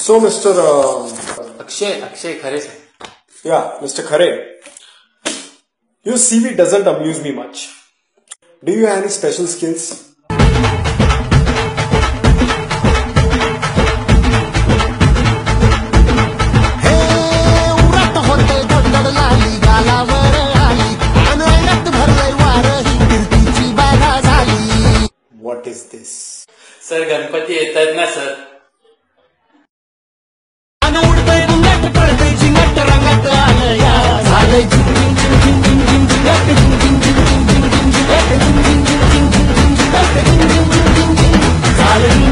So, Mr. Uh, Akshay Akshay Khare sir yeah, Mr. Khare, your CV doesn't amuse me much. Do you have any special skills? हे उरात होते गडगड लाली गालावर आली अनयत भरलंय वार ही कीर्तीची बाधा झाली What is this? Sir Ganpati येत आहेत ना सर காலையில்